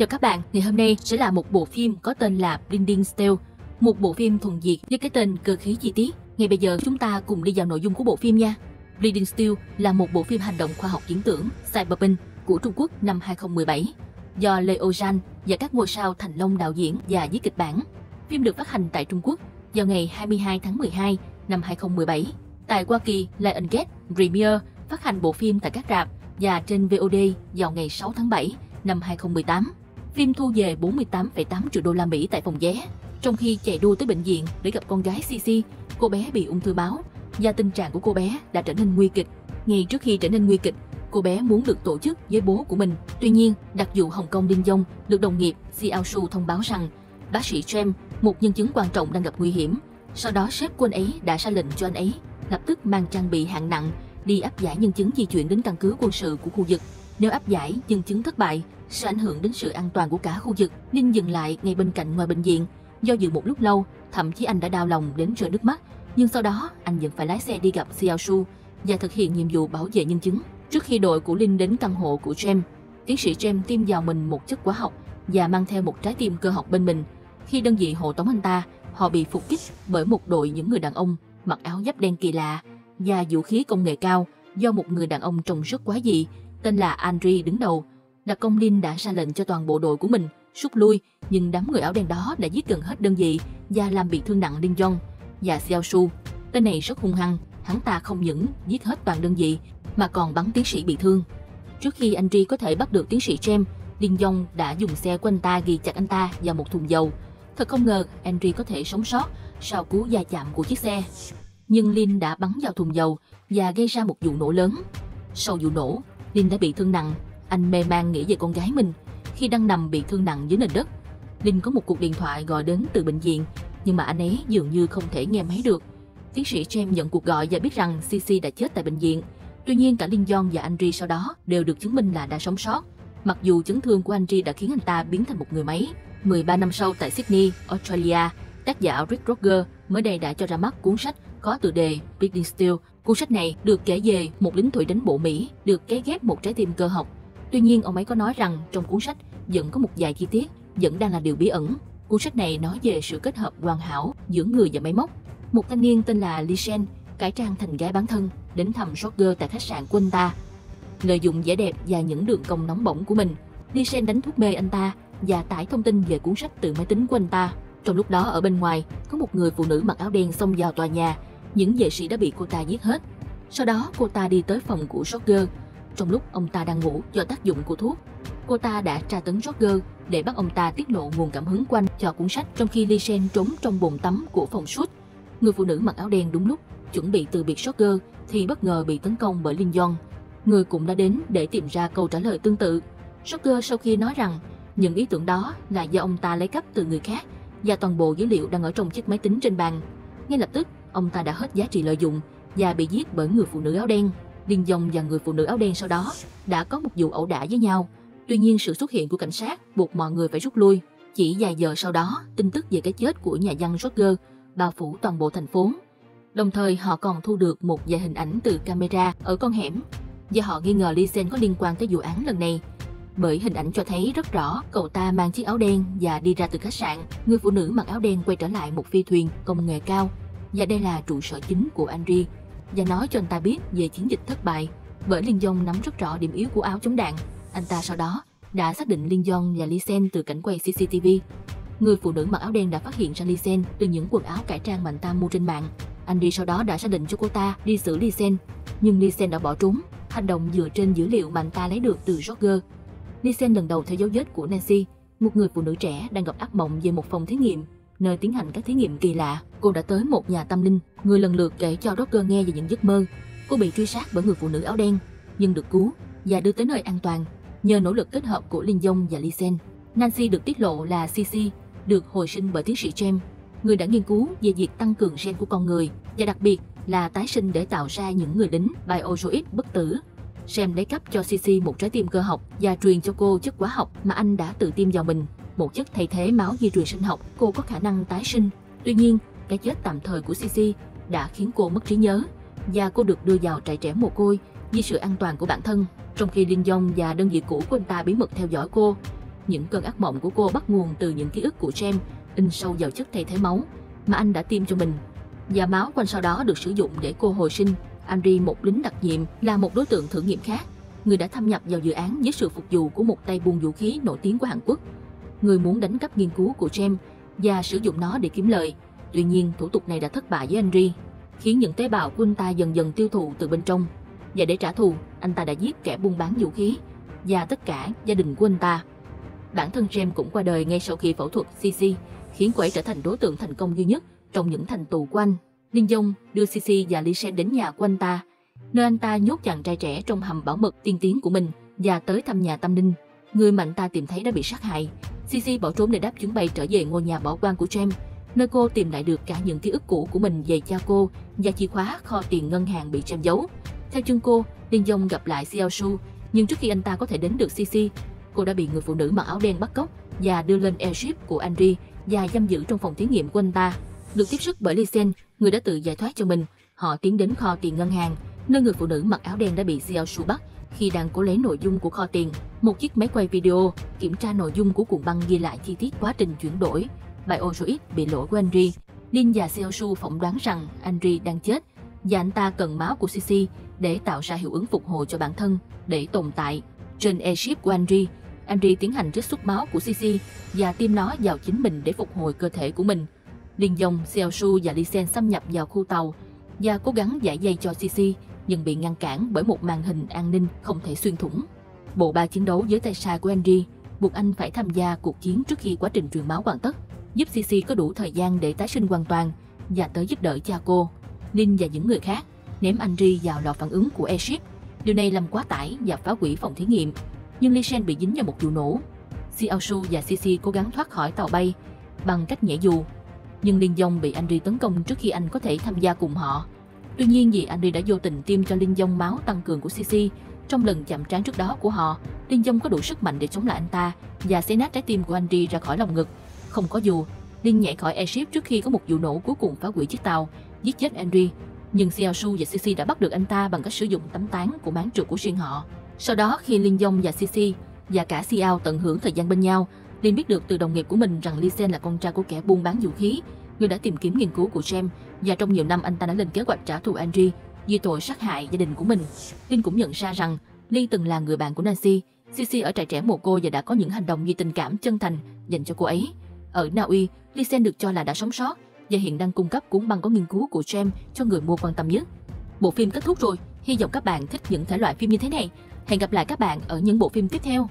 Chào các bạn, ngày hôm nay sẽ là một bộ phim có tên là Blinding Steel, một bộ phim thuần diệt với cái tên cơ khí chi tiết. Ngay bây giờ chúng ta cùng đi vào nội dung của bộ phim nha. Bleeding Steel là một bộ phim hành động khoa học viễn tưởng Cyberpunk của Trung Quốc năm 2017 do Leo Zhan và các ngôi sao Thành Long đạo diễn và viết kịch bản. Phim được phát hành tại Trung Quốc vào ngày 22 tháng 12 năm 2017. Tại Hoa Kỳ, Lionsgate Premiere phát hành bộ phim tại các rạp và trên VOD vào ngày 6 tháng 7 năm 2018. Phim thu về 48,8 triệu đô la Mỹ tại phòng vé. Trong khi chạy đua tới bệnh viện để gặp con gái CC, cô bé bị ung thư máu và tình trạng của cô bé đã trở nên nguy kịch. Ngay trước khi trở nên nguy kịch, cô bé muốn được tổ chức với bố của mình. Tuy nhiên, đặc vụ Hồng Kông Đinh Dông được đồng nghiệp Xiao Su thông báo rằng bác sĩ Jem, một nhân chứng quan trọng đang gặp nguy hiểm. Sau đó sếp của anh ấy đã ra lệnh cho anh ấy lập tức mang trang bị hạng nặng đi áp giải nhân chứng di chuyển đến căn cứ quân sự của khu vực. Nếu áp giải nhân chứng thất bại, sẽ ảnh hưởng đến sự an toàn của cả khu vực. Ninh dừng lại ngay bên cạnh ngoài bệnh viện. Do dự một lúc lâu, thậm chí anh đã đau lòng đến rơi nước mắt. Nhưng sau đó, anh vẫn phải lái xe đi gặp Xiao Su và thực hiện nhiệm vụ bảo vệ nhân chứng. Trước khi đội của Linh đến căn hộ của james tiến sĩ james tiêm vào mình một chất hóa học và mang theo một trái tim cơ học bên mình. Khi đơn vị hộ tống anh ta, họ bị phục kích bởi một đội những người đàn ông mặc áo giáp đen kỳ lạ và vũ khí công nghệ cao do một người đàn ông trông rất quá dị tên là Andri đứng đầu. Đặc công Linh đã ra lệnh cho toàn bộ đội của mình rút lui, nhưng đám người áo đen đó đã giết gần hết đơn vị và làm bị thương nặng Linh Jong và Xiao Su. Tên này rất hung hăng, hắn ta không những giết hết toàn đơn vị mà còn bắn tiến sĩ bị thương. Trước khi Andri có thể bắt được tiến sĩ James, Linh Jong đã dùng xe của anh ta ghi chặt anh ta vào một thùng dầu. Thật không ngờ Andri có thể sống sót sau cú va chạm của chiếc xe. Nhưng Lin đã bắn vào thùng dầu và gây ra một vụ nổ lớn. Sau vụ nổ, Linh đã bị thương nặng. Anh mê man nghĩ về con gái mình khi đang nằm bị thương nặng dưới nền đất. Linh có một cuộc điện thoại gọi đến từ bệnh viện, nhưng mà anh ấy dường như không thể nghe máy được. Tiến sĩ James nhận cuộc gọi và biết rằng CC đã chết tại bệnh viện. Tuy nhiên cả Linh John và Andri sau đó đều được chứng minh là đã sống sót. Mặc dù chấn thương của Andri đã khiến anh ta biến thành một người máy. 13 năm sau tại Sydney, Australia, tác giả Rick Roger mới đây đã cho ra mắt cuốn sách có tựa đề Bleeding Steel. Cuốn sách này được kể về một lính thủy đánh bộ Mỹ được cấy ghép một trái tim cơ học. Tuy nhiên, ông ấy có nói rằng trong cuốn sách vẫn có một vài chi tiết vẫn đang là điều bí ẩn. Cuốn sách này nói về sự kết hợp hoàn hảo giữa người và máy móc. Một thanh niên tên là Lee Shen cải trang thành gái bán thân đến thăm Roger tại khách sạn của anh ta. Lợi dụng vẻ đẹp và những đường cong nóng bỏng của mình, Lee Shen đánh thuốc mê anh ta và tải thông tin về cuốn sách từ máy tính của anh ta. Trong lúc đó ở bên ngoài, có một người phụ nữ mặc áo đen xông vào tòa nhà những vệ sĩ đã bị cô ta giết hết. Sau đó cô ta đi tới phòng của Roger. Trong lúc ông ta đang ngủ do tác dụng của thuốc, cô ta đã tra tấn Roger để bắt ông ta tiết lộ nguồn cảm hứng quanh cho cuốn sách trong khi Lisen trốn trong bồn tắm của phòng suốt. Người phụ nữ mặc áo đen đúng lúc chuẩn bị từ biệt Roger thì bất ngờ bị tấn công bởi Linh Yong. Người cũng đã đến để tìm ra câu trả lời tương tự. Roger sau khi nói rằng những ý tưởng đó là do ông ta lấy cắp từ người khác và toàn bộ dữ liệu đang ở trong chiếc máy tính trên bàn. Ngay lập tức, ông ta đã hết giá trị lợi dụng và bị giết bởi người phụ nữ áo đen. Điền Dòng và người phụ nữ áo đen sau đó đã có một vụ ẩu đả với nhau. Tuy nhiên sự xuất hiện của cảnh sát buộc mọi người phải rút lui. Chỉ vài giờ sau đó, tin tức về cái chết của nhà văn Roger bao phủ toàn bộ thành phố. Đồng thời họ còn thu được một vài hình ảnh từ camera ở con hẻm do họ nghi ngờ Lisen có liên quan tới vụ án lần này. Bởi hình ảnh cho thấy rất rõ cậu ta mang chiếc áo đen và đi ra từ khách sạn. Người phụ nữ mặc áo đen quay trở lại một phi thuyền công nghệ cao và đây là trụ sở chính của Andri và nói cho anh ta biết về chiến dịch thất bại bởi Liên Dông nắm rất rõ điểm yếu của áo chống đạn. Anh ta sau đó đã xác định Liên Dông và Lisen từ cảnh quay CCTV. Người phụ nữ mặc áo đen đã phát hiện ra Lisen từ những quần áo cải trang mà anh ta mua trên mạng. Andy sau đó đã xác định cho cô ta đi xử Lisen, nhưng Lisen đã bỏ trốn. Hành động dựa trên dữ liệu mà anh ta lấy được từ Roger. Lisen lần đầu theo dấu vết của Nancy, một người phụ nữ trẻ đang gặp ác mộng về một phòng thí nghiệm nơi tiến hành các thí nghiệm kỳ lạ. Cô đã tới một nhà tâm linh, người lần lượt kể cho Roger nghe về những giấc mơ. Cô bị truy sát bởi người phụ nữ áo đen, nhưng được cứu và đưa tới nơi an toàn nhờ nỗ lực kết hợp của Linh Dông và Lisen. Nancy được tiết lộ là CC, được hồi sinh bởi tiến sĩ James, người đã nghiên cứu về việc tăng cường gen của con người và đặc biệt là tái sinh để tạo ra những người lính Biozoid bất tử. Sam lấy cấp cho CC một trái tim cơ học và truyền cho cô chất hóa học mà anh đã tự tiêm vào mình một chất thay thế máu di truyền sinh học, cô có khả năng tái sinh. Tuy nhiên, cái chết tạm thời của Cici đã khiến cô mất trí nhớ và cô được đưa vào trại trẻ mồ côi vì sự an toàn của bản thân, trong khi Linh Dong và đơn vị cũ của anh ta bí mật theo dõi cô. những cơn ác mộng của cô bắt nguồn từ những ký ức của James in sâu vào chất thay thế máu mà anh đã tiêm cho mình. Và máu quanh sau đó được sử dụng để cô hồi sinh. Andri, một lính đặc nhiệm, là một đối tượng thử nghiệm khác, người đã thâm nhập vào dự án với sự phục vụ của một tay buôn vũ khí nổi tiếng của Hàn Quốc. Người muốn đánh cắp nghiên cứu của James và sử dụng nó để kiếm lời. Tuy nhiên, thủ tục này đã thất bại với Henry, khiến những tế bào của anh ta dần dần tiêu thụ từ bên trong. Và để trả thù, anh ta đã giết kẻ buôn bán vũ khí và tất cả gia đình của anh ta. Bản thân James cũng qua đời ngay sau khi phẫu thuật CC, khiến cô ấy trở thành đối tượng thành công duy nhất trong những thành tù của anh. Linh Dông đưa CC và Lisa đến nhà của anh ta, nơi anh ta nhốt chàng trai trẻ trong hầm bảo mật tiên tiến của mình và tới thăm nhà tâm linh. Người mà anh ta tìm thấy đã bị sát hại. CC bỏ trốn để đáp chuyến bay trở về ngôi nhà bỏ quan của James, nơi cô tìm lại được cả những ký ức cũ của mình về cha cô và chìa khóa kho tiền ngân hàng bị James giấu. Theo chân cô, Linh Dông gặp lại Xiao Su, nhưng trước khi anh ta có thể đến được CC, cô đã bị người phụ nữ mặc áo đen bắt cóc và đưa lên airship của Andri và giam giữ trong phòng thí nghiệm của anh ta. Được tiếp sức bởi Lisen, người đã tự giải thoát cho mình, họ tiến đến kho tiền ngân hàng, nơi người phụ nữ mặc áo đen đã bị Xiao Su bắt khi đang cố lấy nội dung của kho tiền. Một chiếc máy quay video kiểm tra nội dung của cuộn băng ghi lại chi tiết quá trình chuyển đổi. Bài Osoit bị lỗi của Andri. Lin và Seo Su phỏng đoán rằng Andri đang chết và anh ta cần máu của CC để tạo ra hiệu ứng phục hồi cho bản thân để tồn tại. Trên airship của Andri, Andri tiến hành trích xuất máu của CC và tiêm nó vào chính mình để phục hồi cơ thể của mình. Liên dòng, Xiaoshu và Lisen xâm nhập vào khu tàu và cố gắng giải dây cho CC nhưng bị ngăn cản bởi một màn hình an ninh không thể xuyên thủng. Bộ ba chiến đấu với tay sai của Andri buộc anh phải tham gia cuộc chiến trước khi quá trình truyền máu hoàn tất, giúp CC có đủ thời gian để tái sinh hoàn toàn và tới giúp đỡ cha cô. Lin và những người khác ném Andri vào lò phản ứng của airship. Điều này làm quá tải và phá hủy phòng thí nghiệm. Nhưng Lee Shen bị dính vào một vụ nổ. Xiaoshu và CC cố gắng thoát khỏi tàu bay bằng cách nhảy dù. Nhưng Linh Dông bị Andri tấn công trước khi anh có thể tham gia cùng họ. Tuy nhiên vì Andy đã vô tình tiêm cho Linh Dông máu tăng cường của CC trong lần chạm trán trước đó của họ, Linh Dông có đủ sức mạnh để chống lại anh ta và xé nát trái tim của Andy ra khỏi lòng ngực. Không có dù, Linh nhảy khỏi airship trước khi có một vụ nổ cuối cùng phá hủy chiếc tàu, giết chết Andy. nhưng Xiao Su và CC đã bắt được anh ta bằng cách sử dụng tấm tán của máng trượt của riêng họ. Sau đó khi Linh Dông và CC và cả Xiao tận hưởng thời gian bên nhau, Linh biết được từ đồng nghiệp của mình rằng Lee Sen là con trai của kẻ buôn bán vũ khí, người đã tìm kiếm nghiên cứu của James và trong nhiều năm anh ta đã lên kế hoạch trả thù Andrew vì tội sát hại gia đình của mình. Linh cũng nhận ra rằng Lee từng là người bạn của Nancy, Cici ở trại trẻ mồ côi và đã có những hành động như tình cảm chân thành dành cho cô ấy. Ở Na Uy, Lee Sen được cho là đã sống sót và hiện đang cung cấp cuốn băng có nghiên cứu của James cho người mua quan tâm nhất. Bộ phim kết thúc rồi, hy vọng các bạn thích những thể loại phim như thế này. Hẹn gặp lại các bạn ở những bộ phim tiếp theo.